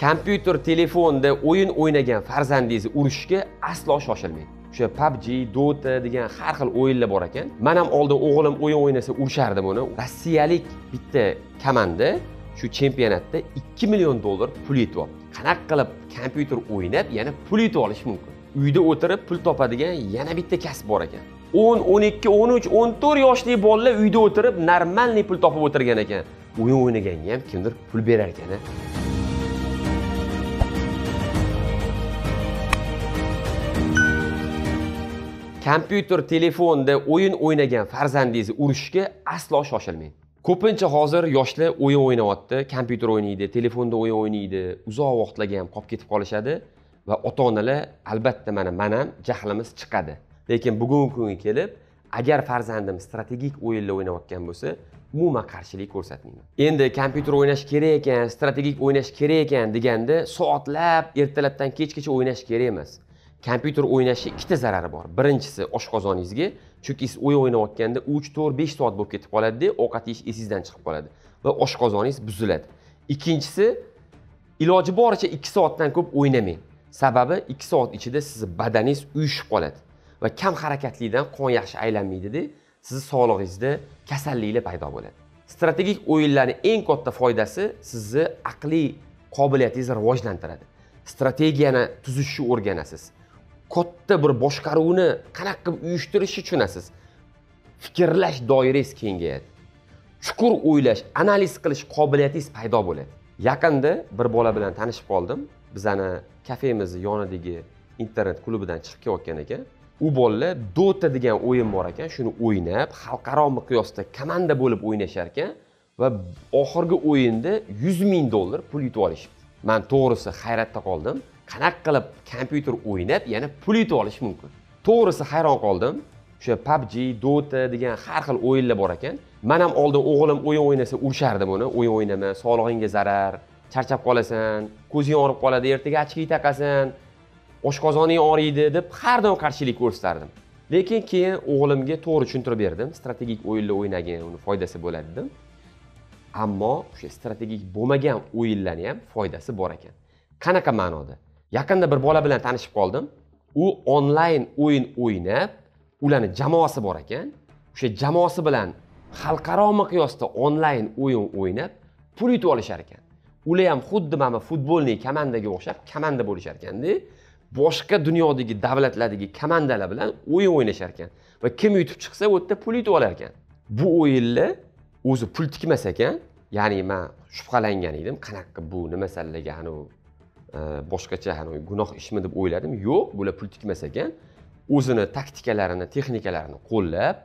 kompyuter telefonda o'yin o'ynagan farzandingizni urishga aslo shoshilmang o'sha pubg dota degan har xil o'yinlar bor ekan. Man ham oldin o'g'lim o'yin o'ynasa urishardim uni rossiyalik bitta komanda shu chempionatda ikki million dollar pul yetyapti qanaqa qilib kompyuter o'ynab yana pul yutib olish mumkin? Uyda o'tirib pul topadigan yana bitta kasb bor ekan. o'n o'n ikki o'n uch o'n to'rt yoshli bolalar uyda o'tirib normalniy pul topib o'tirgan ekan. O'yin o'ynaganga ham kimdir pul berar ekan kompyuter telefonda o'yin o'ynagan farzandingizni urishga aslo shoshilmang. Ko'pincha hozir yoshlar o'yin o'ynayapti kompyuter o'ynaydi telefonda o'yin o'ynaydi uzoq vaqtlarga ham qolib ketib qolishadi va ota onalar albatta mana man ham jahlimiz chiqadi. Lekin bugungi kunga kelib agar farzandim strategik o'yinlar o'ynayotgan bo'lsa umuman qarshilik ko'rsatmayman. Endi kompyuter o'ynash kerak ekan strategik o'ynash kerak ekan deganda soatlab ertalabdan kechgacha o'ynash kerak emas. Kompyuter o'ynashni ikkita zarari bor. Birinchisi oshqozoningizga chunki siz o'yin o'ynayotganda uch to'rt besh soat bo'lib ketib qoladida ovqat yeyish esingizdan chiqib qoladi va oshqozoningiz buziladi. Ikkinchisi iloji boricha ikki soatdan ko'p o'ynamang. Sababi ikki soat ichida sizni badaningiz uyushib qoladi va kam harakatlidan qon yaxshi aylanmaydida sizni sog'lig'ingizda kasalliklar paydo bo'ladi. Strategik o'yinlarni eng katta foydasi sizni aqliy qobiliyatingizni rivojlantiradi. Strategiyani tuzishni o'rganasiz. Katta bir boshqaruvni qanaqa qilib uyushtirishni tushunasiz fikrlash doirangiz kengayadi. Chuqur o'ylash analiz qilish qobiliyatingiz paydo bo'ladi. Yaqinda bir bola bilan tanishib qoldim. Bizani kafemizni yonidagi internet klubidan chiqib kelayotgan ekan. U bolalar dota degan o'yin bor ekan. Shuni o'ynab xalqaro miqyosda komanda bo'lib o'ynashar ekan va oxirgi o'yinda yuz ming dollar pul yutib olishibdi. Man to'g'risi hayratda qoldim. Qanaqa qilib kompyuter o'ynab yana pul yutib olish mumkin? To'g'risi hayron qoldim. O'sha pubg dota degan har xil o'yinlar bor ekan. Man ham oldin o'g'lim o'yin o'ynasa urishardim uni. O'yin o'ynama sog'lig'ingga zarar charchab qolasan ko'zing og'rib qoladi ertaga ochkiy taqasan oshqozoning og'riydi deb har doim qarshilik ko'rsatardim lekin keyin o'g'limga to'g'ri tushuntirib berdim. Strategik o'yinlar o'ynagin uni foydasi bo'ladi dedim. Ammo o'sha strategik bo'lmagan o'yinlarni ham foydasi bor ekan. Qanaqa ma'noda? Yaqinda bir bola bilan tanishib qoldim. U onlayn o'yin o'ynab ularni jamoasi bor ekan. O'sha jamoasi bilan xalqaro miqyosda onlayn o'yin o'ynab pul yutib olishar ekan. Ular ham xuddi mana futbolniy komandaga o'xshab komanda bo'lishar ekanda boshqa dunyodagi davlatlardagi komandalar bilan o'yin o'ynashar ekan va kim yutib chiqsa u yerda pul yutib olar ekan. Bu o'yinlar o'zi pul tikmas ekan. Ya'ni man shubhalangan edim qanaqa bu nima masalalaga anavi boshqacha anavi gunoh ishmi deb o'yladim. Yo'q bular pul tikmas ekan. O'zini taktikalarini texnikalarini qo'llab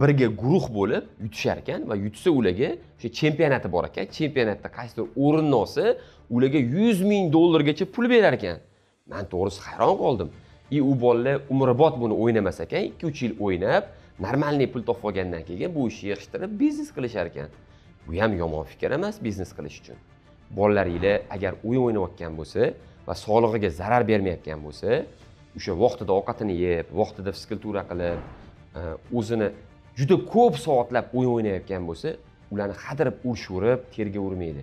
birga guruh bo'lib yutishar ekan va yutsa ularga o'sha chempionati bor ekan. Chempionatda qaysidir o'rinni olsa ularga yuz ming dollargacha pul berar ekan. Man to'g'risi hayron qoldim. И u bolalar umrbod buni o'ynamas ekan. Ikki uch yil o'ynab normalniy pul topib olgandan keyin bu ishni yig'ishtirib biznes qilishar ekan. Bu ham yomon fikr emas biznes qilish uchun. Bolalaringlar agar o'yin o'ynayotgan bo'lsa va sog'lig'iga zarar bermayotgan bo'lsa o'sha vaqtida ovqatini yeb vaqtida fizkultura qilib e, o'zini juda ko'p soatlab o'yin o'ynayotgan bo'lsa ularni qidirib urishverib terga urmaydi.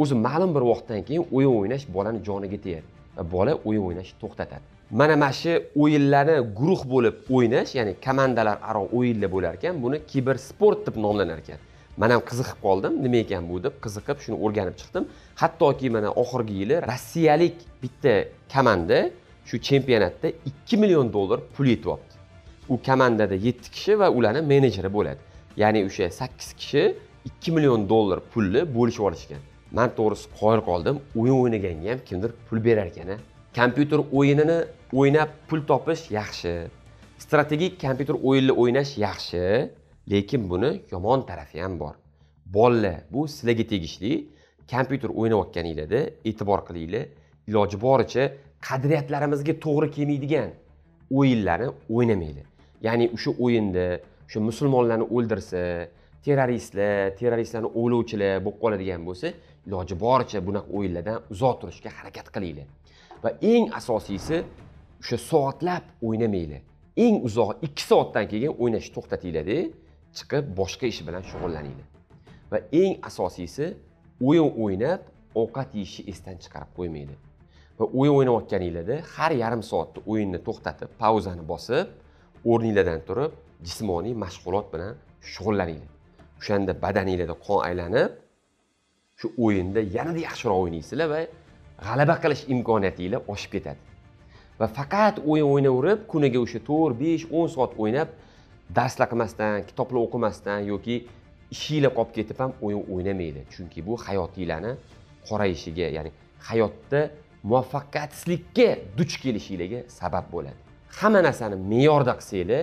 O'zi ma'lum bir vaqtdan keyin o'yin o'ynash bolani joniga tegadi va bola o'yin o'ynashni to'xtatadi. Mana mana shu o'yinlarni guruh bo'lib o'ynash ya'ni komandalar aro o'yinlar bo'lar ekan buni kibersport deb nomlanar ekan man ham qiziqib qoldim. Nima ekan bu deb qiziqib shuni o'rganib chiqdim. Hattoki mana oxirgi yili rossiyalik bitta komanda shu chempionatda ikki million dollar pul yetyapti. U komandada yetti kishi va ularni menejeri bo'ladi. Ya'ni o'sha sakkiz kishi ikki million dollar pulni bo'lishib olishgan. Man to'g'risi qoyil qoldim. O'yin o'ynaganga ham kimdir pul berar ekan a? Kompyuter o'yinini o'ynab pul topish yaxshi. Strategik kompyuter o'yinlar o'ynash yaxshi. Lekin buni yomon tarafi ham bor. Bolalar bu sizlarga tegishli. Kompyuter o'ynayotganinglarda e'tibor qilinglar. Iloji boricha qadriyatlarimizga to'g'ri kelmaydigan o'yinlarni o'ynamanglar. Ya'ni o'sha o'yinda o'sha musulmonlarni o'ldirsa terroristlar terroristlarni o'vlovchilar bo'lib qoladigan bo'lsa iloji boricha bunaqa o'yinlardan uzoq turishga harakat qilinglar. Va eng asosiysi o'sha soatlab o'ynamanglar. Eng uzoq ikki soatdan keyin o'ynashni to'xtatinglarda chiqib boshqa ish bilan shug'ullaninglar. Va eng asosiysi o'yin o'ynab ovqat yeyishni esdan chiqarib qo'ymaydi. Va o'yin o'ynayotganinglarda har yarim soatda o'yinni to'xtatib pauzani bosib o'rninglardan turib jismoniy mashg'ulot bilan shug'ullaninglar. O'shanda badaninglarda qon aylanib shu o'yinda yanada yaxshiroq o'ynaysizlar va g'alaba qilish imkoniyatinglar oshib ketadi. Va faqat o'yin o'ynaverib kuniga o'sha to'rt besh o'n soat o'ynab darslar qilmasdan kitoblar o'qimasdan yoki ishinglar qolib ketib ham o'yin o'ynamaydi. Chunki bu hayotinglarni qorayishiga ya'ni hayotda muvaffaqiyatsizlikka duch kelishinglarga sabab bo'ladi. Hamma narsani me'yorda qilsanglar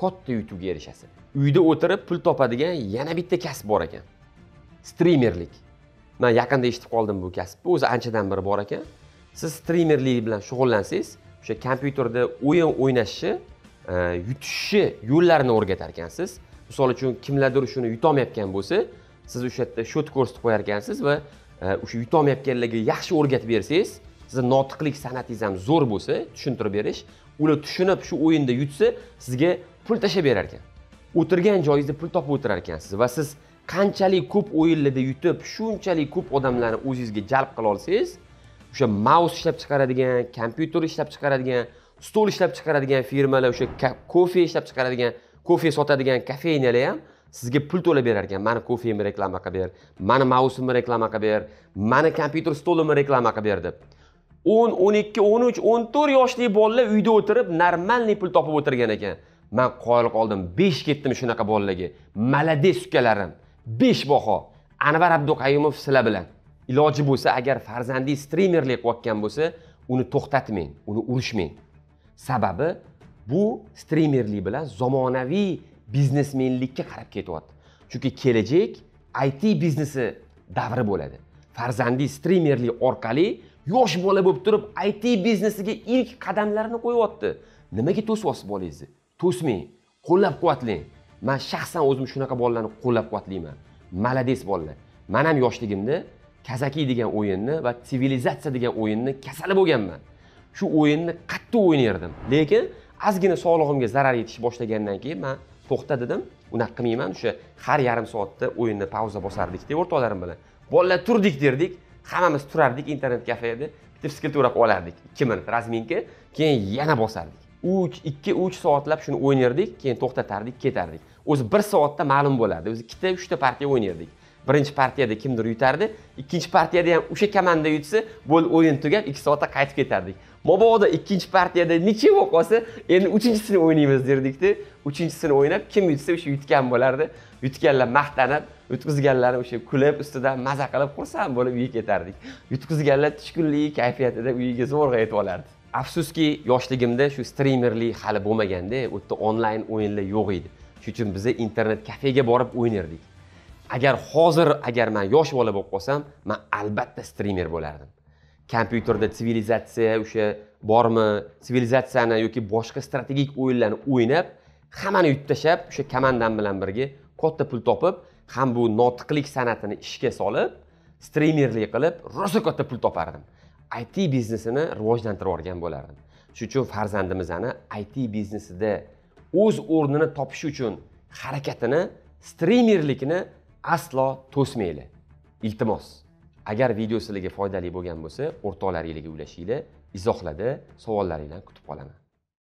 katta yutuqqa erishasiz. Uyda o'tirib pul topadigan yana bitta kasb bor ekan. Strimerlik man yaqinda eshitib qoldim bu kasbni o'zi anchadan beri bor ekan. Siz strimerlik bilan shug'ullansangiz o'sha kompyuterda o'yin o'ynashni E, yutishni yo'llarini o'rgatar ekansiz misol uchun kimlardir shuni yutolmayotgan bo'lsa siz o'sha yerda shot ko'rsatib qo'yar ekansiz va e, o'sha yutolmayotganlarga yaxshi o'rgatib bersangiz sizni notiqlik san'atingiz ham zo'r bo'lsa tushuntirib berish ular tushunib shu o'yinda yutsa sizga pul tashlab berar ekan o'tirgan joyingizda pul topib o'tirar ekansiz va siz qanchalik ko'p o'yinlarda yutib shunchalik ko'p odamlarni o'zingizga jalb qila olsangiz o'sha maus ishlab chiqaradigan kompyuter ishlab chiqaradigan stol ishlab chiqaradigan firmalar o'sha kofe ishlab chiqaradigan kofe sotadigan kofeyniyalar ham sizga pul to'lab berar ekan mani kofemni reklama qilib ber mani mausimni reklama qilib ber mani kompyuter stolimni reklama qilib ber deb. o'n o'n ikki o'n uch o'n to'rt yoshli bolalar uyda o'tirib нормальный pul topib o'tirgan ekan. Man qoyil qoldim besh ketdim shunaqa bolalarga. Молодец ukalarim besh baho anvar abduqayumov sizlar bilan. Iloji bo'lsa agar farzandingiz strimerlik qilayotgan bo'lsa uni to'xtatmang uni urishmang. Sababi bu strimerlik bilan zamonaviy biznesmenlikka qarab ketyapti. Chunki kelajak it biznesi davri bo'ladi. Farzandingiz strimerlik orqali yosh bola bo'lib turib it biznesiga ilk qadamlarini qo'yyapti. Nimaga to'syapsiz bolangizni to'smang qo'llab quvvatlang man shaxsan o'zim shunaqa bolalarni qo'llab quvvatlayman malades bolalar. Man ham yoshligimda kazaki degan o'yinni va sivilizatsiya degan o'yinni kasali bo'lganman. Shu o'yinni qattiq o'ynardim lekin ozgina sog'lig'imga zarar yetish boshlagandan keyin man to'xta dedim. Unaqa qilmayman o'sha har yarim soatda o'yinni pauza bosardikda o'rtoqlarim bilan. Bolalar turdik derdik hammamiz turardik internet kafeda bitta fizkultura qilib olardik. Ikki minut razminka keyin yana bosardik. Uch ikki uch soatlab shuni o'ynardik keyin to'xtatardik ketardik. O'zi bir soatda ma'lum bo'lardi. O'zi ikkita uchta partiya o'ynardik birinchi partiyada kimdir yutardi ikkinchi partiyada ham o'sha komanda yutsa bo'ldi o'yin tugab ikki soatda qaytib ketardik. Mabodo ikkinchi partiyada necha qolsa endi uchinchisini o'ynaymiz derdikda. Uchinchisini o'ynab kim yutsa o'sha yutgan bo'lardi. Yutganlar maqtanib yutqizganlar o'sha kulib ustidan maza qilib xursand bo'lib uyga ketardik. Yutqizganlar tushkunlik kayfiyatida uyiga zo'rg'a yetib olardi. Afsuski yoshligimda shu strimerlik hali bo'lmaganda u yerda onlayn o'yinlar yo'q edi. Shuning uchun biza internet kafega borib o'ynardik. Agar hozir agar man yosh bola bo'lib qolsam man albatta strimer bo'lardim. Kompyuterda sivilizatsiya o'sha bormi? Sivilizatsiyani yoki boshqa strategik o'yinlarni o'ynab hammani yutib tashlab o'sha komandam bilan birga katta pul topib ham bu notiqlik san'atini ishga solib strimerlik qilib rosa katta pul topardim. It biznesini rivojlantirib yuborgan bo'lardim. Shuning uchun farzandimizni it biznesida o'z o'rnini topish uchun harakatini strimerlikni aslo to'smayli iltimos. Agar video sizlarga foydali bo'lgan bo'lsa o'rtoqlaringlarga ulashinglar izohlarda savollaringlarni kutib qolaman.